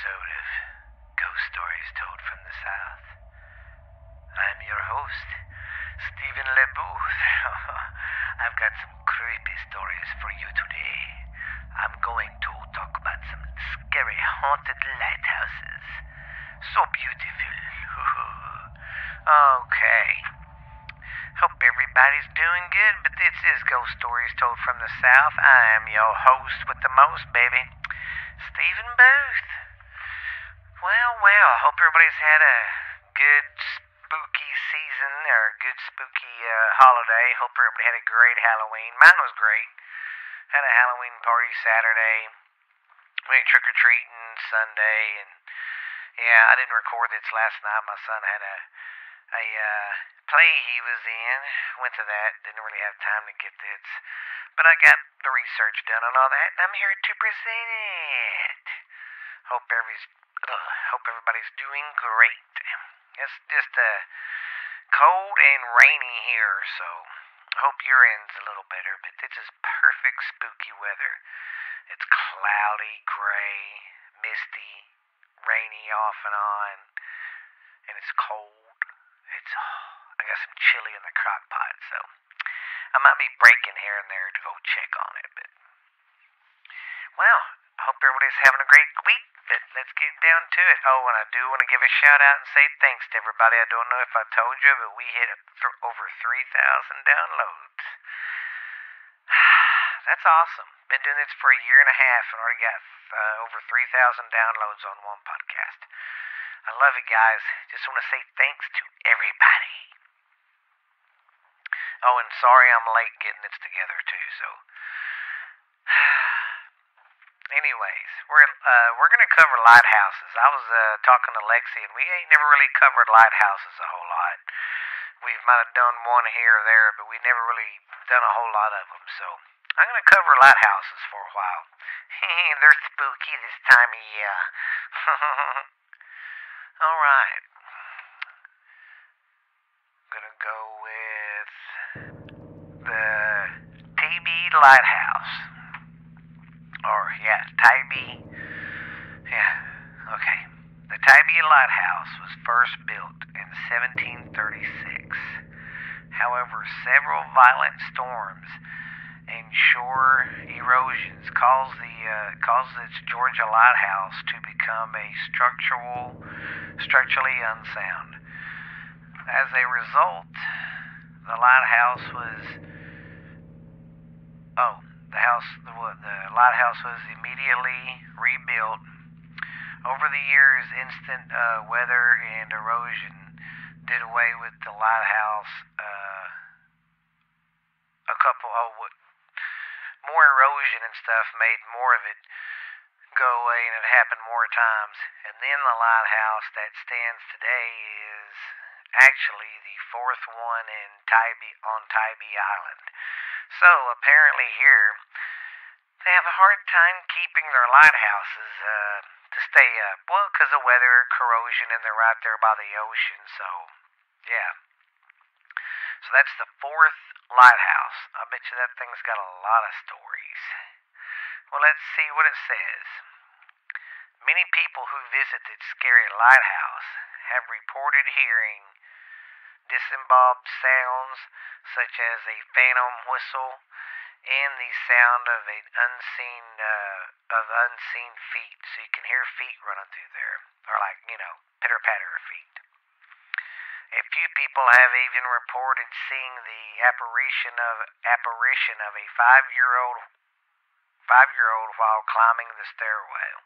episode of Ghost Stories Told from the South. I'm your host, Stephen LeBooth. I've got some creepy stories for you today. I'm going to talk about some scary haunted lighthouses. So beautiful. okay. Hope everybody's doing good, but this is Ghost Stories Told from the South. I am your host with the most, baby. Stephen Booth. I hope everybody's had a good spooky season or a good spooky uh, holiday. Hope everybody had a great Halloween. Mine was great. Had a Halloween party Saturday. Went trick or treating Sunday, and yeah, I didn't record this last night. My son had a a uh, play he was in. Went to that. Didn't really have time to get this, but I got the research done and all that, and I'm here to present it. Hope everybody's ugh, hope everybody's doing great. It's just uh, cold and rainy here, so hope your end's a little better. But this is perfect spooky weather. It's cloudy, gray, misty, rainy off and on, and it's cold. It's oh, I got some chili in the crock pot, so I might be breaking here and there to go check on it. But well, hope everybody's having a great week. But let's get down to it. Oh, and I do want to give a shout out and say thanks to everybody. I don't know if I told you, but we hit over 3,000 downloads. That's awesome. Been doing this for a year and a half and already got uh, over 3,000 downloads on one podcast. I love it, guys. Just want to say thanks to everybody. Oh, and sorry I'm late getting this together, too, so. Anyways, we're uh, we're gonna cover lighthouses. I was uh, talking to Lexi, and we ain't never really covered lighthouses a whole lot. We might have done one here or there, but we never really done a whole lot of them. So I'm gonna cover lighthouses for a while. They're spooky this time of year. All right. I'm gonna go with the TB Lighthouse. Yeah, Tybee. Yeah, okay. The Tybee Lighthouse was first built in 1736. However, several violent storms and shore erosions caused the uh, caused its Georgia lighthouse to become a structural structurally unsound. As a result, the lighthouse was oh the house the, the lighthouse was immediately rebuilt. Over the years, instant uh, weather and erosion did away with the lighthouse. Uh, a couple oh more erosion and stuff made more of it go away and it happened more times. And then the lighthouse that stands today is actually the fourth one in Tybee on Tybee Island. So apparently here they have a hard time keeping their lighthouses uh, to stay up. Well, because of weather, corrosion, and they're right there by the ocean. So yeah. So that's the fourth lighthouse. I bet you that thing's got a lot of stories. Well, let's see what it says. Many people who visit this scary lighthouse have reported hearing disembodied sounds such as a phantom whistle and the sound of an unseen uh, of unseen feet. So you can hear feet running through there, or like you know pitter patter of feet. A few people have even reported seeing the apparition of apparition of a five-year-old five-year-old while climbing the stairwell.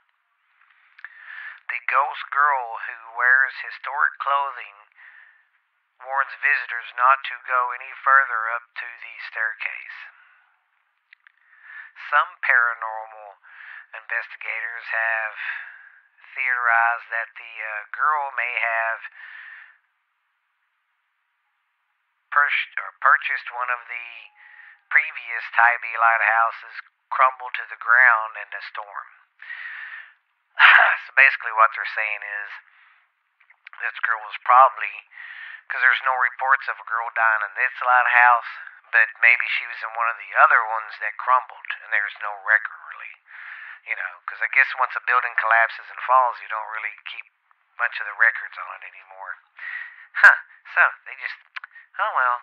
The ghost girl who wears historic clothing warns visitors not to go any further up to the staircase. Some paranormal investigators have theorized that the uh, girl may have purchased, or purchased one of the previous Tybee lighthouses crumbled to the ground in a storm. so basically, what they're saying is this girl was probably because there's no reports of a girl dying in this lighthouse, but maybe she was in one of the other ones that crumbled, and there's no record really. You know, because I guess once a building collapses and falls, you don't really keep much of the records on it anymore. Huh. So they just. Oh well.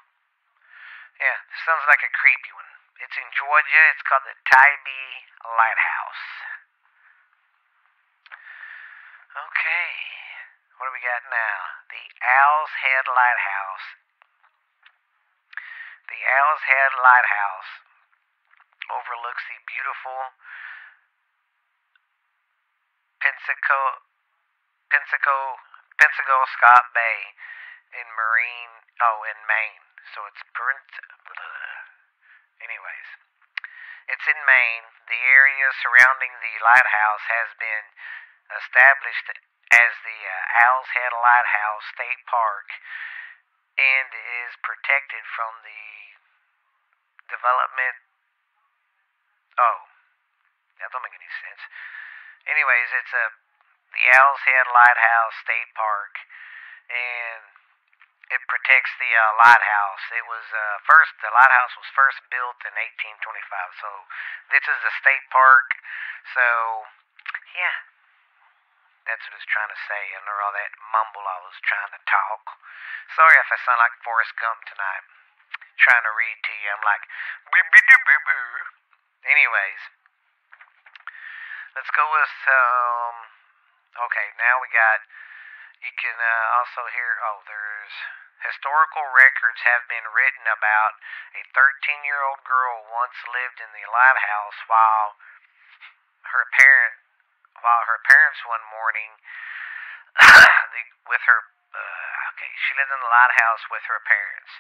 Yeah, sounds like a creepy one. It's in Georgia. It's called the Tybee Lighthouse. Okay. What do we got now? The Owl's Head Lighthouse. The Owl's Head Lighthouse overlooks the beautiful Pensaco, Pensaco, Scott Bay in Marine, oh, in Maine. So it's Prince. Anyways, it's in Maine. The area surrounding the lighthouse has been established as the uh, Owl's Head Lighthouse State Park and is protected from the development. Oh, that don't make any sense. Anyways, it's a the Owl's Head Lighthouse State Park, and it protects the uh, lighthouse. It was uh, first the lighthouse was first built in 1825. So this is a state park. So yeah, that's what I was trying to say under all that mumble I was trying to talk. Sorry if I sound like Forrest Gump tonight. Trying to read to you. I'm like boo boo boo boo. Anyways, let's go with um. Okay, now we got. You can uh, also hear. Oh, there's historical records have been written about a 13-year-old girl once lived in the lighthouse while her parent while her parents one morning with her uh, okay she lived in the lighthouse with her parents.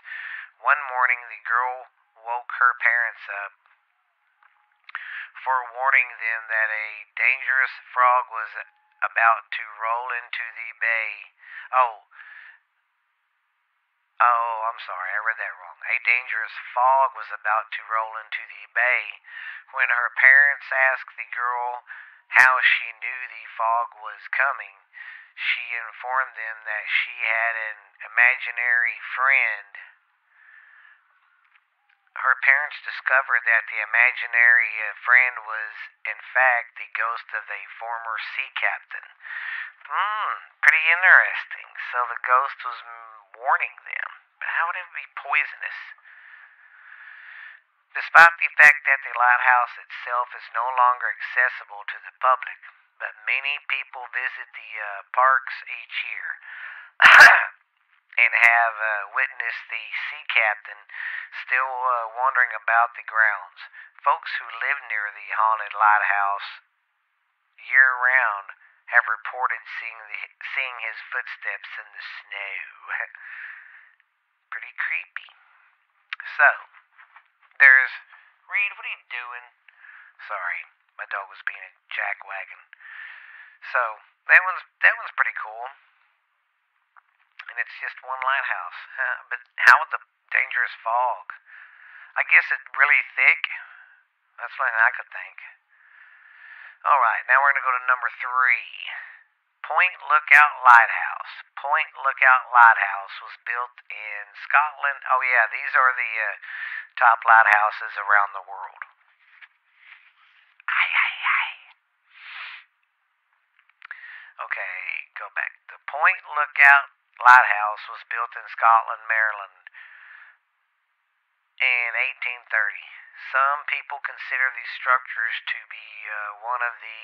One morning the girl woke her parents up forewarning them that a dangerous frog was about to roll into the bay. Oh oh i'm sorry i read that wrong. A dangerous fog was about to roll into the bay. When her parents asked the girl how she knew the fog was coming, she informed them that she had an imaginary friend. Her parents discovered that the imaginary uh, friend was, in fact, the ghost of a former sea captain. Hmm, pretty interesting. So the ghost was warning them. But how would it be poisonous? Despite the fact that the lighthouse itself is no longer accessible to the public, but many people visit the uh, parks each year and have uh, witnessed the sea captain still uh, wandering about the grounds. Folks who live near the haunted lighthouse year round have reported seeing the seeing his footsteps in the snow. Pretty creepy. So, there's Reed, what are you doing? Sorry, my dog was being a jackwagon. So that one's that one's pretty cool, and it's just one lighthouse. Huh? But how would the dangerous fog? I guess it's really thick. That's what I could think. All right, now we're gonna go to number three. Point Lookout Lighthouse. Point Lookout Lighthouse was built in Scotland. Oh yeah, these are the uh, top lighthouses around the world. Aye, aye, aye. Okay, go back. The Point Lookout Lighthouse was built in Scotland, Maryland in 1830. Some people consider these structures to be uh, one of the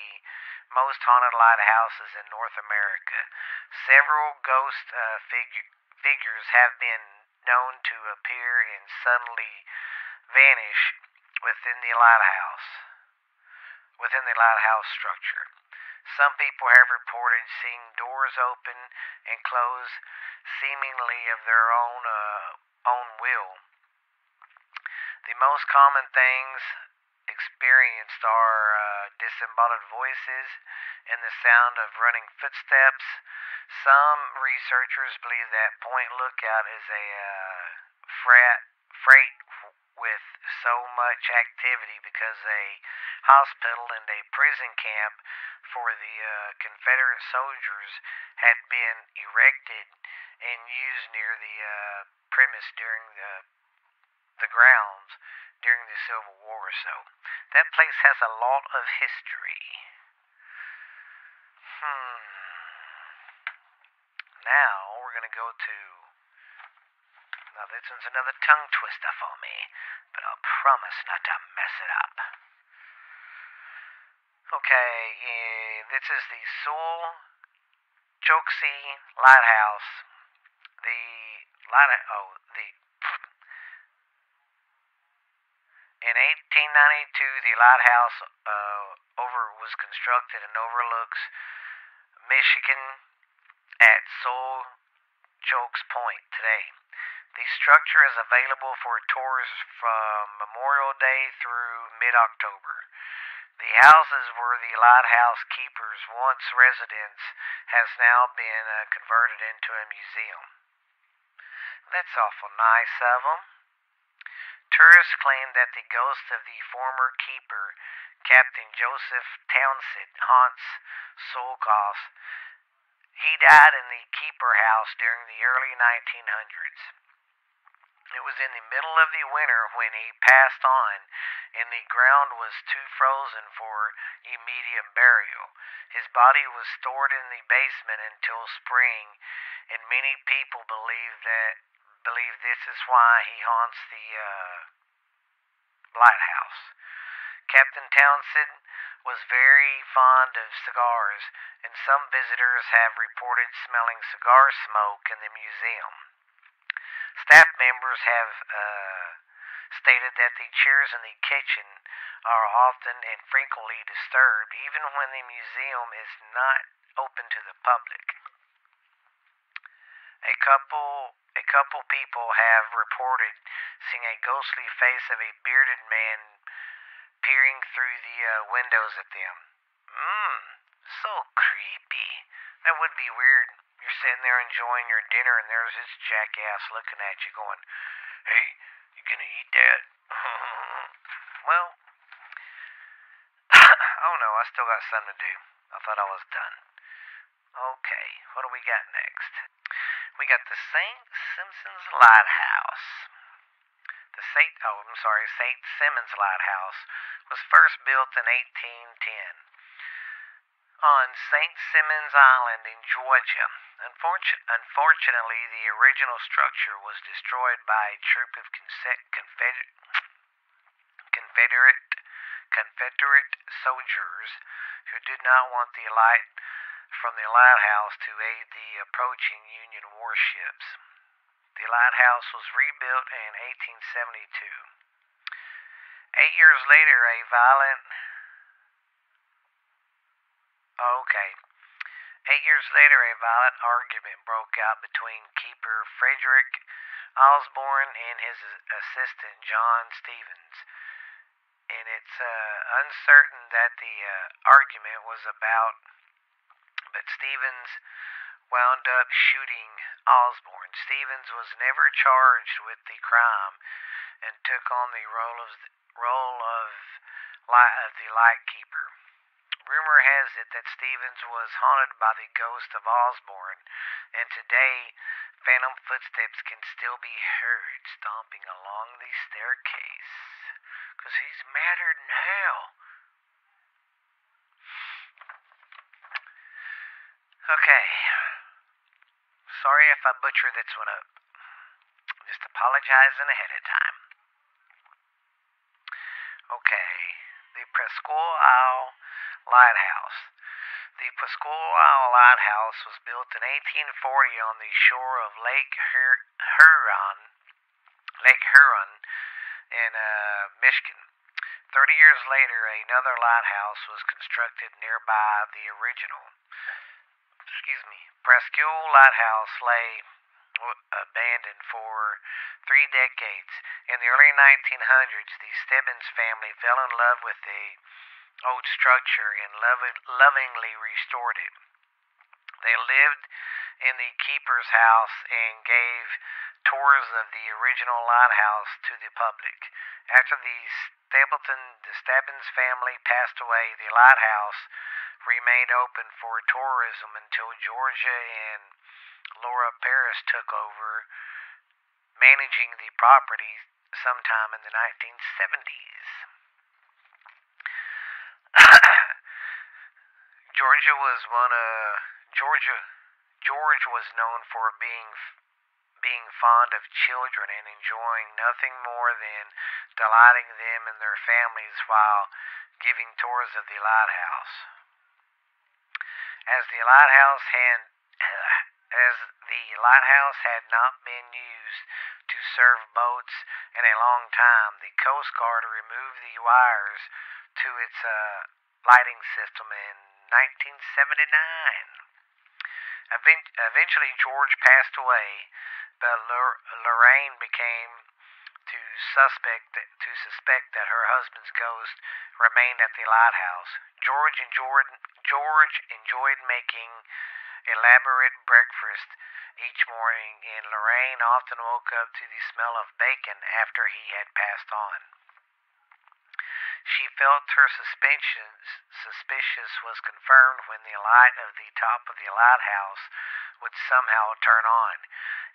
most haunted lighthouses in North America. Several ghost uh, figu- figures have been known to appear and suddenly vanish within the lighthouse, within the lighthouse structure. Some people have reported seeing doors open and close seemingly of their own uh, own will. The most common things experienced are uh, disembodied voices and the sound of running footsteps. Some researchers believe that Point Lookout is a uh, frat, freight with so much activity because a hospital and a prison camp for the uh, Confederate soldiers had been erected and used near the uh, premise during the the grounds during the Civil War, or so that place has a lot of history. Hmm. Now we're gonna go to. Now this one's another tongue twister for me, but I'll promise not to mess it up. Okay, eh, this is the Sewell Chokshi Lighthouse. The light oh the in 1892 the lighthouse uh, over was constructed and overlooks Michigan at Sewell Chokes Point today. The structure is available for tours from Memorial Day through mid-October. The houses where the lighthouse keepers once residence has now been uh, converted into a museum. That's awful nice of them. Tourists claim that the ghost of the former keeper, Captain Joseph Townsend, haunts Solkoff. He died in the keeper house during the early 1900s. It was in the middle of the winter when he passed on, and the ground was too frozen for immediate burial. His body was stored in the basement until spring, and many people believe that believe this is why he haunts the uh, lighthouse. Captain Townsend was very fond of cigars, and some visitors have reported smelling cigar smoke in the museum. Staff members have uh, stated that the chairs in the kitchen are often and frequently disturbed, even when the museum is not open to the public. A couple a couple people have reported seeing a ghostly face of a bearded man peering through the uh, windows at them. Mmm, so creepy. That would be weird. You're sitting there enjoying your dinner and there's this jackass looking at you going, Hey, you gonna eat that? well, oh no, I still got something to do. I thought I was done. Okay, what do we got next? We got the St. Simpsons Lighthouse. The St. Oh, I'm sorry, St. Simons Lighthouse was first built in 1810 on St. Simons Island in Georgia. Unfortun- unfortunately, the original structure was destroyed by a troop of Confederate Confederate soldiers who did not want the light from the lighthouse to aid the approaching Union warships. The lighthouse was rebuilt in 1872. Eight years later, a violent. Okay. Eight years later, a violent argument broke out between keeper Frederick Osborne and his assistant John Stevens. And it's uh, uncertain that the uh, argument was about but Stevens wound up shooting Osborne. Stevens was never charged with the crime and took on the role of the, role of, of the lightkeeper. Rumor has it that Stevens was haunted by the ghost of Osborne, and today phantom footsteps can still be heard stomping along the staircase. Cause he's madder than hell. Okay. Sorry if I butcher this one up. Just apologizing ahead of time. Okay. The Pasquale Lighthouse. The Pasquale Lighthouse was built in 1840 on the shore of Lake Huron, Lake Huron in uh, Michigan. Thirty years later, another lighthouse was constructed nearby the original excuse me, Pasquale Lighthouse lay abandoned for three decades. In the early 1900s, the Stebbins family fell in love with the old structure and lovingly restored it. They lived in the keeper's house and gave tours of the original lighthouse to the public. After the Stapleton, the Stebbins family passed away, the lighthouse remained open for tourism until Georgia and Laura Parris took over managing the property sometime in the 1970s. Georgia was one of Georgia George was known for being being fond of children and enjoying nothing more than delighting them and their families while giving tours of the lighthouse. As the lighthouse had as the lighthouse had not been used to serve boats in a long time, the Coast Guard removed the wires to its uh, lighting system in 1979. Eventually, George passed away, but Lorraine became to suspect to suspect that her husband's ghost remained at the lighthouse. George and enjoyed George enjoyed making elaborate breakfast each morning, and Lorraine often woke up to the smell of bacon after he had passed on. She felt her suspicions suspicious was confirmed when the light of the top of the lighthouse would somehow turn on,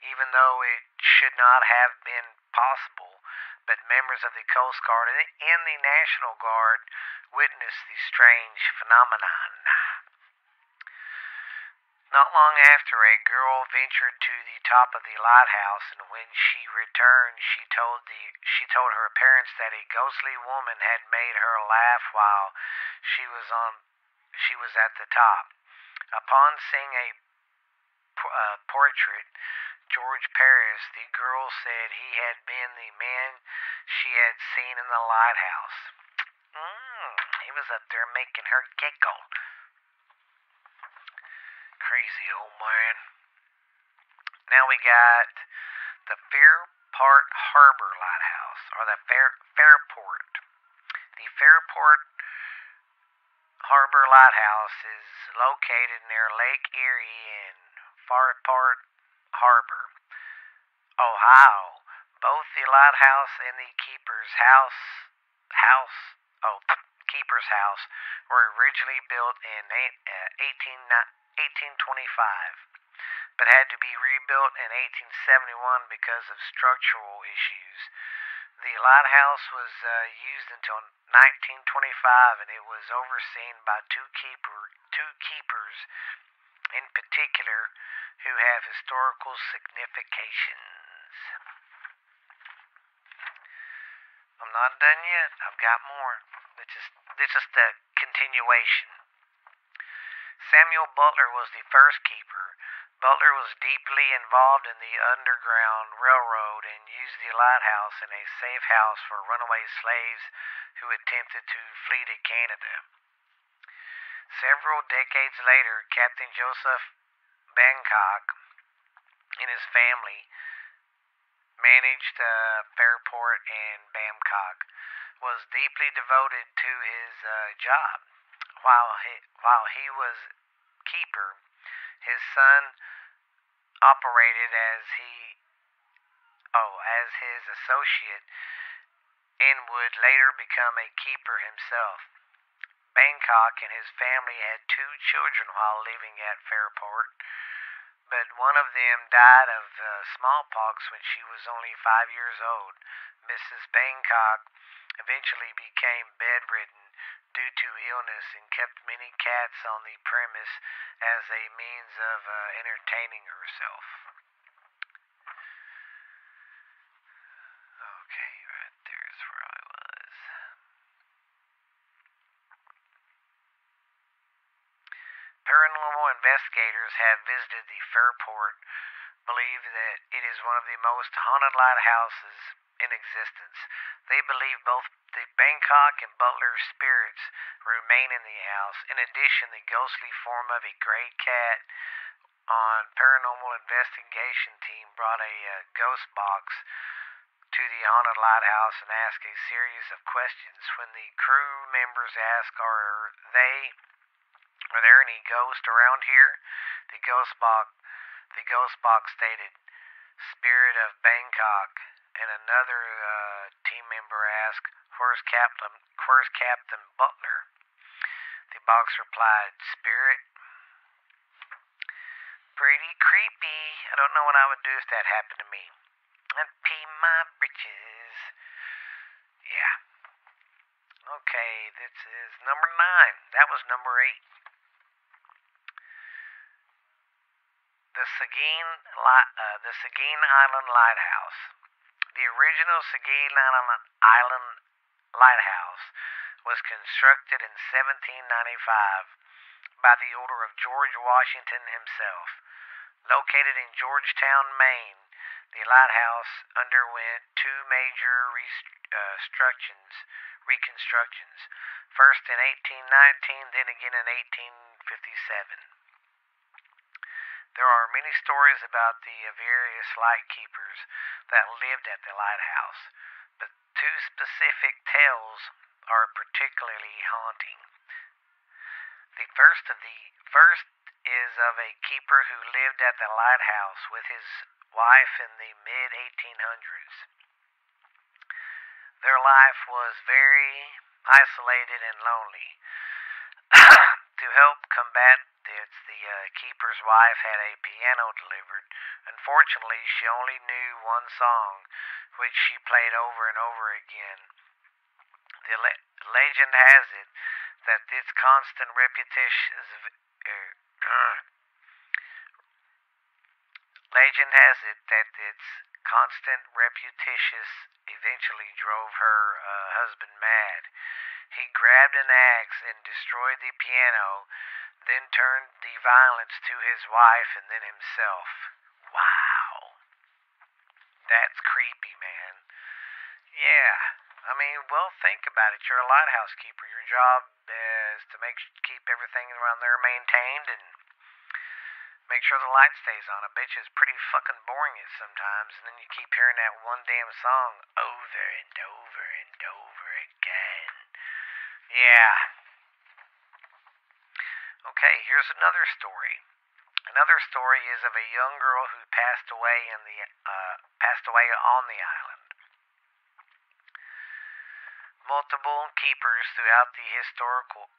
even though it should not have been possible. But members of the Coast Guard and the National Guard witnessed the strange phenomenon. Not long after, a girl ventured to the top of the lighthouse, and when she returned, she told the she told her parents that a ghostly woman had made her laugh while she was on she was at the top. Upon seeing a uh, portrait, George Parris, the girl said he had been the man she had seen in the lighthouse. Mm, he was up there making her giggle crazy old man. Now we got the Fairport Harbor Lighthouse, or the Fair Fairport. The Fairport Harbor Lighthouse is located near Lake Erie in Fairport Harbor, Ohio. Both the lighthouse and the keeper's house house oh keeper's house were originally built in 18, uh, 1825, but had to be rebuilt in 1871 because of structural issues. The lighthouse was uh, used until 1925, and it was overseen by two keeper two keepers in particular who have historical significations. I'm not done yet. I've got more. This is this is the continuation. Samuel Butler was the first keeper. Butler was deeply involved in the Underground Railroad and used the lighthouse as a safe house for runaway slaves who attempted to flee to Canada. Several decades later, Captain Joseph Babcock and his family managed Fairport and Babcock, was deeply devoted to his uh, job. While he, while he was keeper, his son operated as he oh as his associate and would later become a keeper himself. Babcock and his family had two children while living at Fairport, but one of them died of uh, smallpox when she was only five years old. Mrs. Babcock eventually became bedridden due to illness and kept many cats on the premise as a means of uh, entertaining herself. Okay, right there's where I was. Paranormal investigators have visited the Fairport, believe that it is one of the most haunted lighthouses in existence. They believe both the Babcock and Butler spirits remain in the house. In addition, the ghostly form of a gray cat on paranormal investigation team brought a uh, ghost box to the haunted lighthouse and asked a series of questions. When the crew members asked, "Are they? Are there any ghosts around here?" The ghost box, the ghost box stated, "Spirit of Babcock," And another uh, team member asked, Where's Captain, where's Captain Butler? The box replied, Spirit. Pretty creepy. I don't know what I would do if that happened to me. I'd pee my britches. Yeah. Okay, this is number nine. That was number eight. The Seguin, uh, the Seguin Island Lighthouse. The original Seguin Island, Lighthouse was constructed in 1795 by the order of George Washington himself. Located in Georgetown, Maine, the lighthouse underwent two major reconstructions, uh, reconstructions. First in 1819, then again in 1857. There are many stories about the various lightkeepers that lived at the lighthouse, but two specific tales are particularly haunting. The first of the first is of a keeper who lived at the lighthouse with his wife in the mid 1800s. Their life was very isolated and lonely. to help combat this, the uh, keeper's wife had a piano delivered. Unfortunately, she only knew one song, which she played over and over again. The le- legend has it that this constant repetition, uh, Legend has it that its constant repetitious eventually drove her uh, husband mad. He grabbed an axe and destroyed the piano, then turned the violence to his wife and then himself. Wow. That's creepy, man. Yeah. I mean, well, think about it. You're a lighthouse keeper. Your job is to make keep everything around there maintained and make sure the light stays on. I bet you it's pretty fucking boring it sometimes, and then you keep hearing that one damn song over and over and over again. Yeah. Okay, here's another story. Another story is of a young girl who passed away in the uh, passed away on the island. Multiple keepers throughout the historical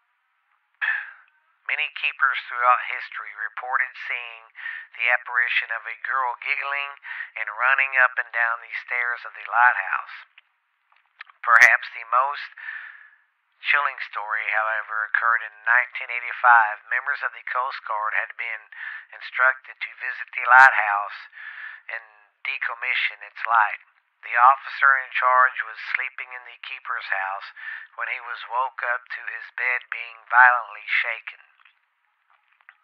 Many keepers throughout history reported seeing the apparition of a girl giggling and running up and down the stairs of the lighthouse. Perhaps the most chilling story, however, occurred in 1985. Members of the Coast Guard had been instructed to visit the lighthouse and decommission its light. The officer in charge was sleeping in the keeper's house when he was woke up to his bed being violently shaken.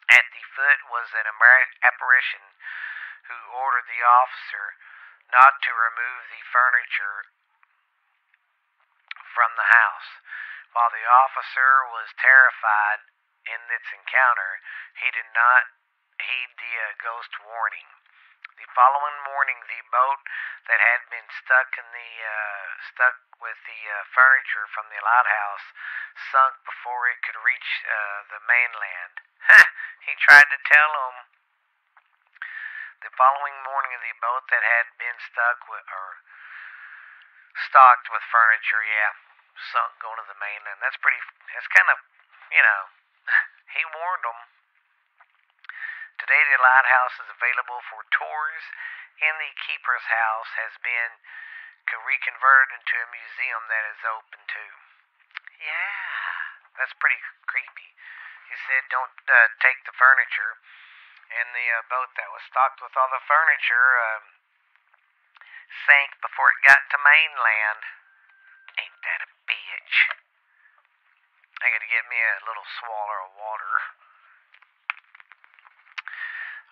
At the foot was an apparition who ordered the officer not to remove the furniture from the house. While the officer was terrified in its encounter, he did not heed the uh, ghost warning. The following morning, the boat that had been stuck in the uh, stuck with the uh, furniture from the lighthouse sunk before it could reach uh, the mainland. he tried to tell him the following morning of the boat that had been stuck with or stocked with furniture, yeah, sunk going to the mainland. That's pretty. That's kind of, you know, he warned them. Today, the lighthouse is available for tours, and the keeper's house has been reconverted into a museum that is open too. Yeah, that's pretty creepy. He said, "Don't uh, take the furniture." And the uh, boat that was stocked with all the furniture uh, sank before it got to mainland. Ain't that a bitch? I gotta get me a little swaller of water.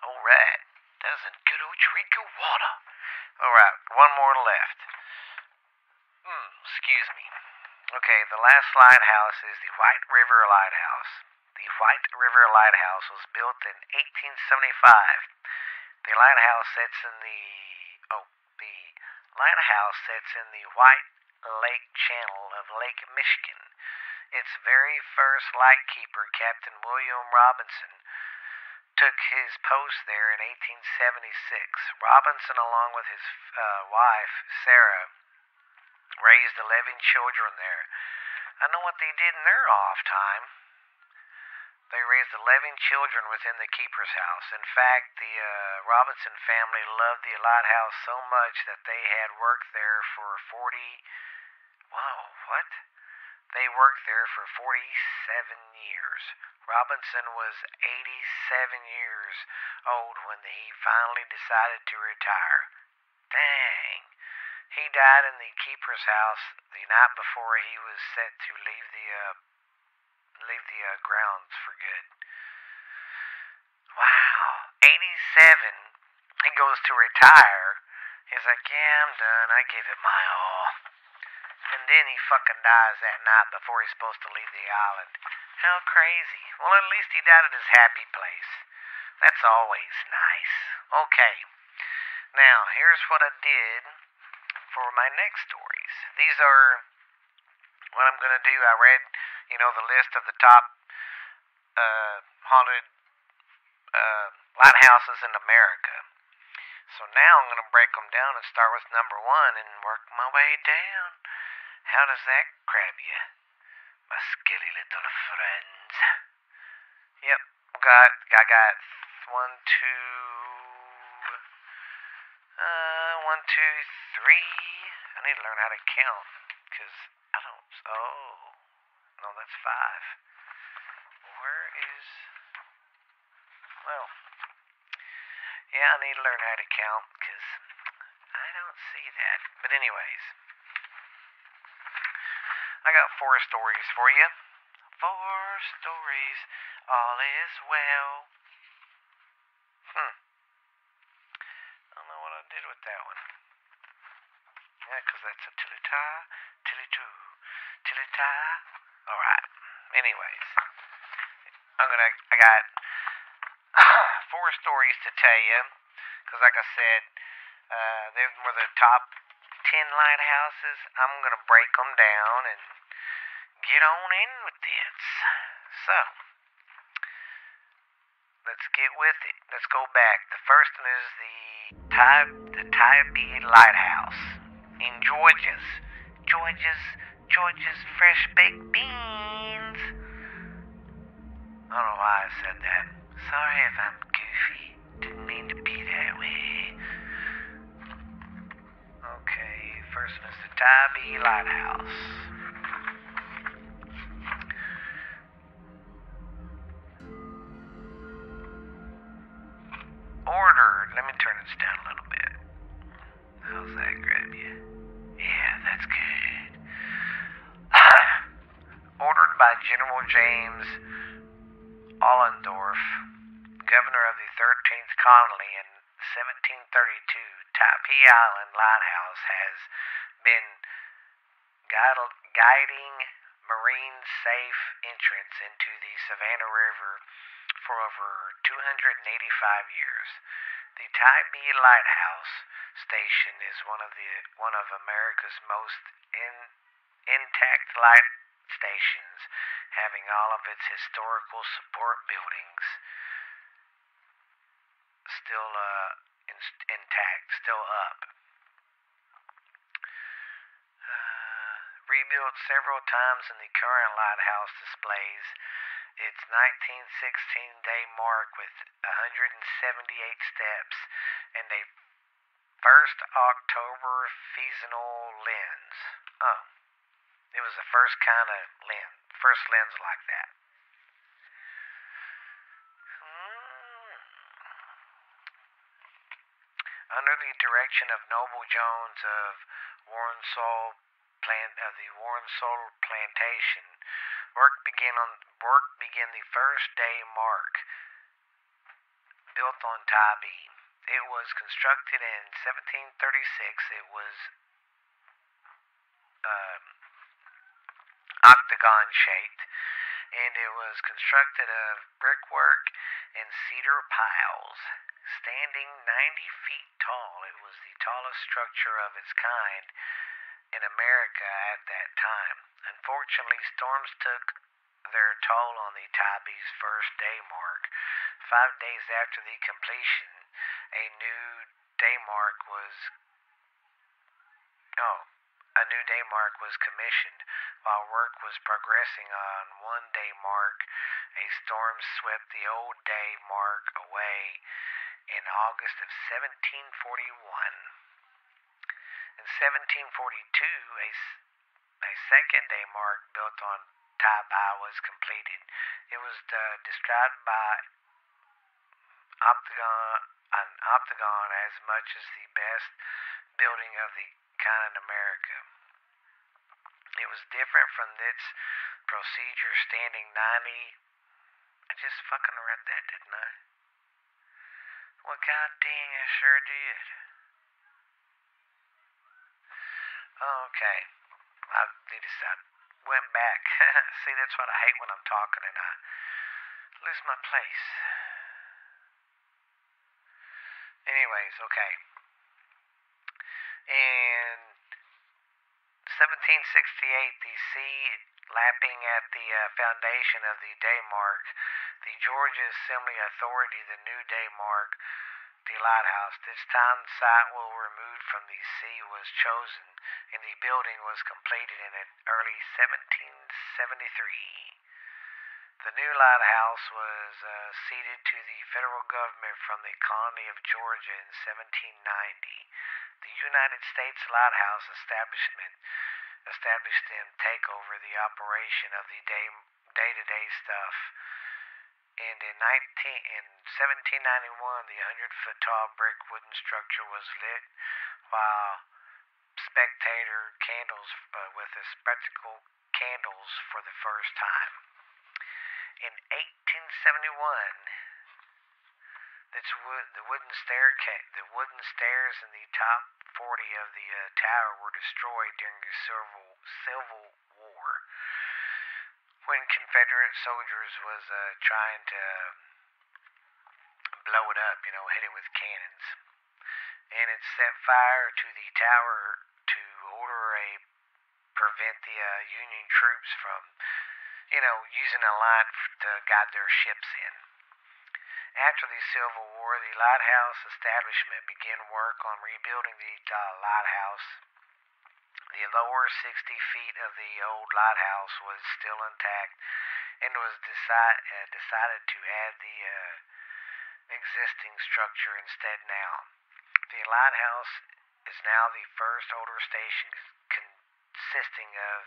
Alright, that's a good old drink of water. Alright, one more left. Hmm, excuse me. Okay, the last lighthouse is the White River Lighthouse. White River Lighthouse was built in 1875. The lighthouse sits in the oh, the lighthouse sits in the White Lake Channel of Lake Michigan. Its very first lightkeeper, Captain William Robinson, took his post there in 1876. Robinson, along with his uh, wife Sarah, raised 11 children there. I know what they did in their off time. They raised 11 children within the keeper's house. In fact, the uh, Robinson family loved the lighthouse so much that they had worked there for 40. Whoa, what? They worked there for 47 years. Robinson was 87 years old when he finally decided to retire. Dang. He died in the keeper's house the night before he was set to leave the uh, leave the uh, grounds for good. Wow, 87. He goes to retire. He's like, yeah, I'm done. I gave it my all. And then he fucking dies that night before he's supposed to leave the island. How crazy. Well, at least he died at his happy place. That's always nice. Okay. Now, here's what I did for my next stories. These are what I'm going to do. I read, you know, the list of the top uh, haunted uh, lighthouses in America. So now I'm going to break them down and start with number one and work my way down. How does that grab you, my skilly little friends? Yep, got I got one, two, uh, one, two, three. I need to learn how to count because I don't. Oh, no, that's five. Where is? Well, yeah, I need to learn how to count because I don't see that. But anyways, I got four stories for you. Four stories, all is well. Hmm. I don't know what I did with that one. Yeah, 'cause that's a tilly-ta, tilly-too, tilly-ta. All right. Anyways, I'm gonna. I got four stories to tell you, 'cause like I said, uh, they were the top ten lighthouses. I'm gonna break them down and get on in with this. So, let's get with it. Let's go back. The first one is the Ty the Tybee Lighthouse in Georgia's. Georgia's Georgia's fresh baked beans. I don't know why I said that. Sorry if I'm Tybee Lighthouse. Ordered. Let me turn this down a little bit. How's that grab you? Yeah, that's good. Ordered by General James Allendorf, governor of the 13th colony in 1732, Tybee Island Lighthouse has been guiding marine safe entrance into the Savannah River for over 285 years. The Tybee Lighthouse Station is one of the one of America's most in, intact light stations, having all of its historical support buildings still uh, in, intact, still up. Uh, rebuilt several times in the current lighthouse displays its 1916 day mark with 178 steps and a first October seasonal lens. Oh, it was the first kind of lens, first lens like that. Hmm. Under the direction of Noble Jones of Warrensall plant of the Warrensall plantation, work began on work began the first day mark built on Tybee. It was constructed in 1736. It was um, octagon shaped, and it was constructed of brickwork and cedar piles. Standing 90 feet tall, it was the tallest structure of its kind in America at that time. Unfortunately, storms took their toll on the Tybee's first day mark. Five days after the completion, a new day mark was. Oh, a new day mark was commissioned. While work was progressing on one day mark, a storm swept the old day mark away in August of 1741. In 1742, a, a second day mark built on Tybee was completed. It was uh, described by Optagon, an as much as the best building of the kind in America. It was different from its procedure standing 90. I just fucking read that, didn't I? Well, god dang, I sure did. Okay. I need to stop. Went back. See, that's what I hate when I'm talking and I lose my place. Anyways, okay. In 1768, the sea lapping at the uh, foundation of the day mark, the Georgia Assembly Authority, the new day mark, the lighthouse. This the site will removed from the sea was chosen, and the building was completed in early 1773. The new lighthouse was uh, ceded to the federal government from the colony of Georgia in 1790. The United States Lighthouse Establishment established them take over the operation of the day day-to-day stuff. And in 19 in 1791, the 100-foot tall brick wooden structure was lit while spectator candles uh, with the spectacle candles for the first time. In 1871, that's wood, the wooden staircase, the wooden stairs in the top 40 of the uh, tower were destroyed during the Civil Civil War when Confederate soldiers was uh, trying to blow it up, you know, hit it with cannons, and it set fire to the tower to order a prevent the uh, Union troops from, you know, using a light to guide their ships in. After the Civil War, the lighthouse establishment began work on rebuilding the uh, lighthouse. The lower 60 feet of the old lighthouse was still intact and was decide, uh, decided to add the uh, existing structure instead now. The lighthouse is now the first older station consisting of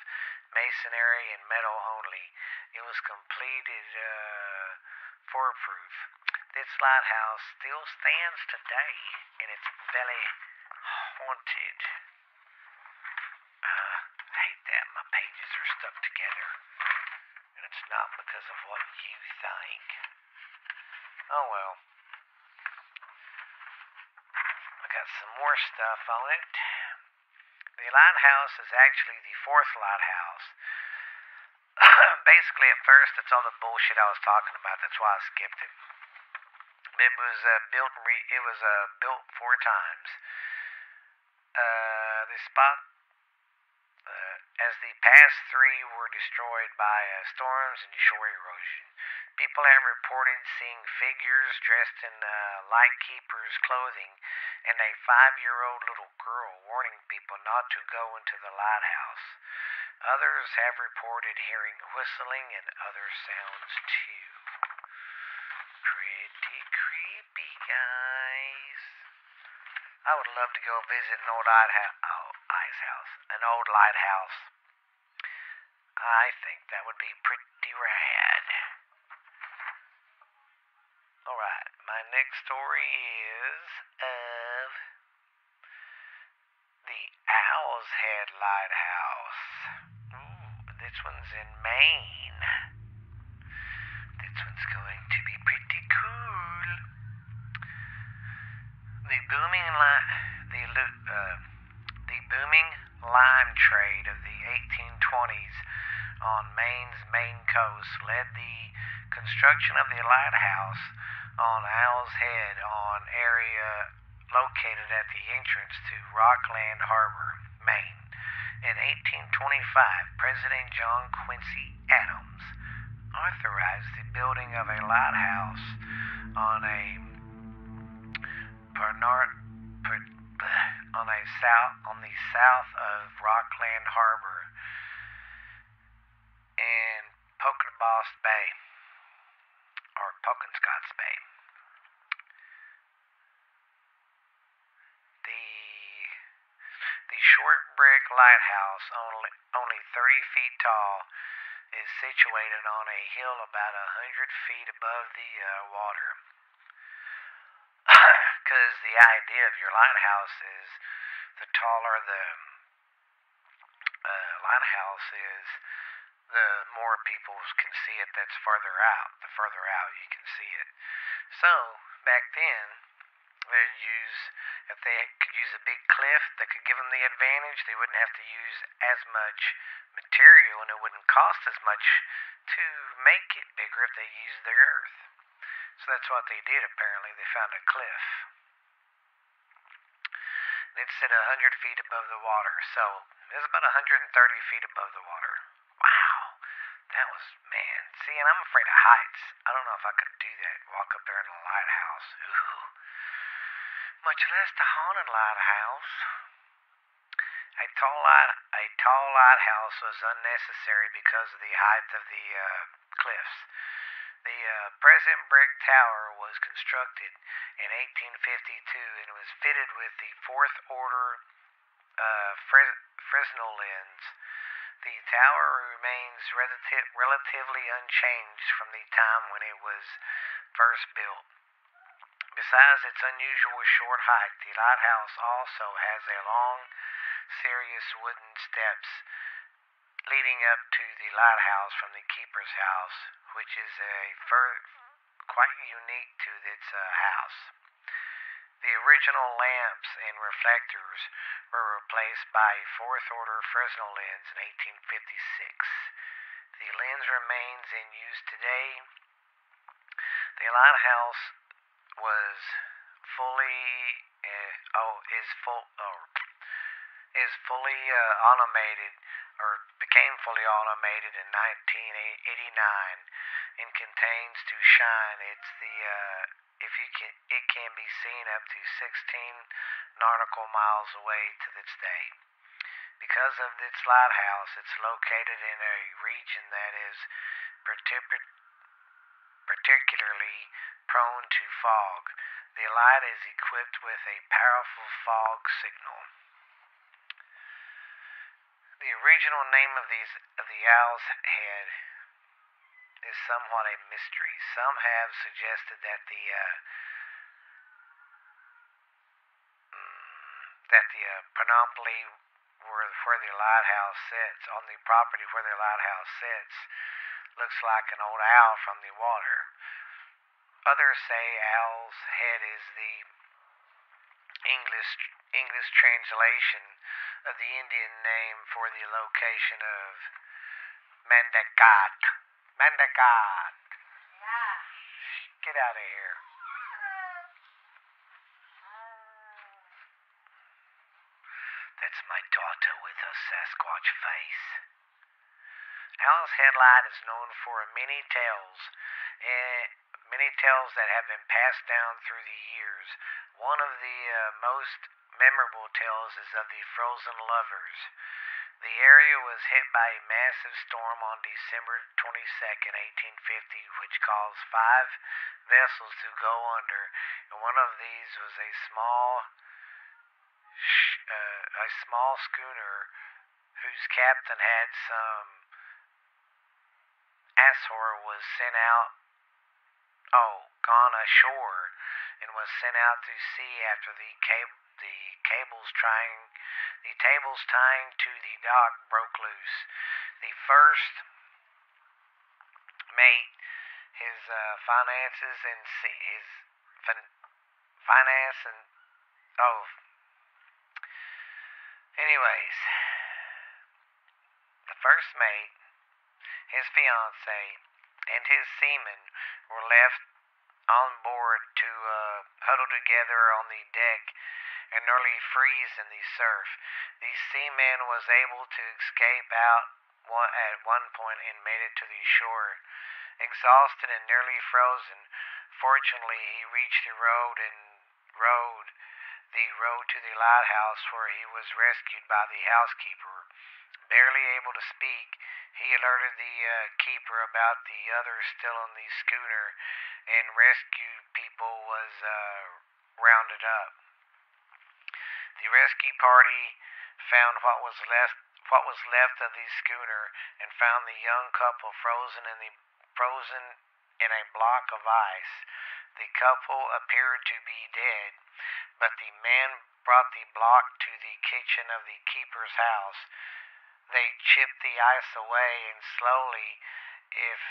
masonry and metal only. It was completed uh, foolproof. This lighthouse still stands today, and it's very haunted. Uh, I hate that. My pages are stuck together, and it's not because of what you think. Oh well. I got some more stuff on it. The lighthouse is actually the fourth lighthouse. Basically, at first, it's all the bullshit I was talking about. That's why I skipped it. It was uh, built. Re- it was uh, built four times. Uh, the spot, past three were destroyed by uh, storms and shore erosion. People have reported seeing figures dressed in uh, lightkeepers' clothing and a five-year-old little girl warning people not to go into the lighthouse. Others have reported hearing whistling and other sounds too. Pretty creepy, guys. I would love to go visit an old lighthouse. Oh, ice house. An old lighthouse. I think that would be pretty rad. Alright, my next story is of the Owl's Head Lighthouse. Ooh, this one's in Maine. This one's going to be pretty cool. The booming li- the uh, the booming lime trade of the 1820s on Maine's main coast led the construction of the lighthouse on Owl's Head on area located at the entrance to Rockland Harbor, Maine. In 1825, President John Quincy Adams authorized the building of a lighthouse on a on a south on the south of Rockland Harbor in Pokenboss Bay or Pokenscots Bay. The the short brick lighthouse, only only 30 feet tall, is situated on a hill about a hundred feet above the uh, water. Because the idea of your lighthouse is the taller the uh, lighthouse is, the more people can see it that's further out. The further out you can see it. So, back then, they'd use, if they could use a big cliff that could give them the advantage, they wouldn't have to use as much material and it wouldn't cost as much to make it bigger if they used the earth. So that's what they did apparently. They found a cliff. And it's at 100 feet above the water. So it's about 130 feet above the water. That was, man. See, and I'm afraid of heights. I don't know if I could do that. Walk up there in a lighthouse. Ooh. Much less the haunted lighthouse. A tall light, a tall lighthouse was unnecessary because of the height of the uh, cliffs. The uh, present brick tower was constructed in 1852 and was fitted with the fourth order uh, Fres- Fresnel lens. The tower remains relati- relatively unchanged from the time when it was first built. Besides its unusual short height, the lighthouse also has a long, serious wooden steps leading up to the lighthouse from the keeper's house, which is a quite unique to its uh, house. Original lamps and reflectors were replaced by fourth order Fresnel lens in 1856. The lens remains in use today. The lighthouse was fully uh, oh is full oh, is fully uh, automated or became fully automated in 1989 and contains to shine. It's the uh, if you can it can be seen up to 16 nautical miles away to this day. Because of its lighthouse, it's located in a region that is partic- particularly prone to fog. The light is equipped with a powerful fog signal. The original name of these of the owl's head is somewhat a mystery. Some have suggested that the uh, that the uh, panoply where where the lighthouse sits on the property where the lighthouse sits looks like an old owl from the water. Others say owl's head is the English English translation of the Indian name for the location of Mandakat. Mandakat. Yeah. Get out of here. That's my daughter with her Sasquatch face. Owl's Headlight is known for many tales, eh, many tales that have been passed down through the years. One of the uh, most memorable tales is of the Frozen Lovers. The area was hit by a massive storm on December 22, 1850, which caused five vessels to go under, and one of these was a small, uh, a small schooner whose captain had some Asshor was sent out, oh, gone ashore, and was sent out to sea after the cable, the cables trying, the tables tying to the dock broke loose. The first mate, his uh, finances and his fin- finance and oh, anyways, the first mate his fiance, and his seamen were left on board to uh, huddle together on the deck and nearly freeze in the surf. The seaman was able to escape out one, at one point and made it to the shore. Exhausted and nearly frozen, fortunately he reached the road and rode the road to the lighthouse where he was rescued by the housekeeper. Barely able to speak, he alerted the uh, keeper about the others still on the schooner, and rescue people was uh, rounded up. The rescue party found what was left what was left of the schooner and found the young couple frozen in the frozen in a block of ice. The couple appeared to be dead, but the man brought the block to the kitchen of the keeper's house. They chipped the ice away, and slowly, if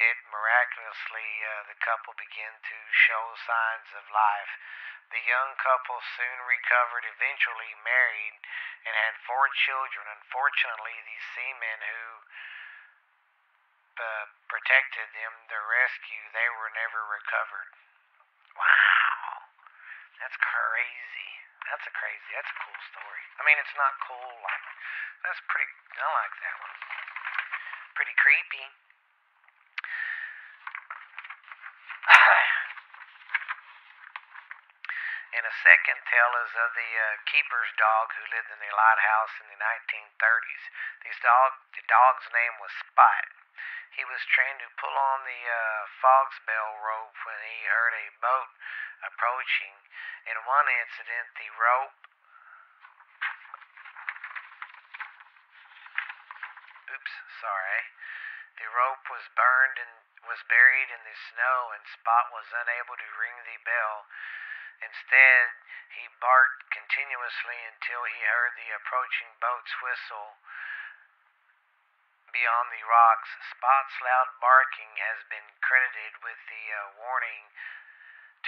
it miraculously, uh, the couple began to show signs of life. The young couple soon recovered, eventually married, and had four children. Unfortunately, the seamen who uh, protected them, the rescue, they were never recovered. Wow, that's crazy. That's a crazy. That's a cool story. I mean, it's not cool. Like that's pretty. I like that one. Pretty creepy. A second tale is of the uh, keeper's dog who lived in the lighthouse in the 1930s. This dog, the dog's name was Spot. He was trained to pull on the uh, fog's bell rope when he heard a boat approaching. In one incident, the rope. Oops, sorry. The rope was burned and was buried in the snow, and Spot was unable to ring the bell. Instead, he barked continuously until he heard the approaching boat's whistle beyond the rocks. Spot's loud barking has been credited with the uh, warning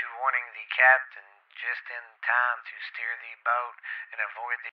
to warning the captain just in time to steer the boat and avoid the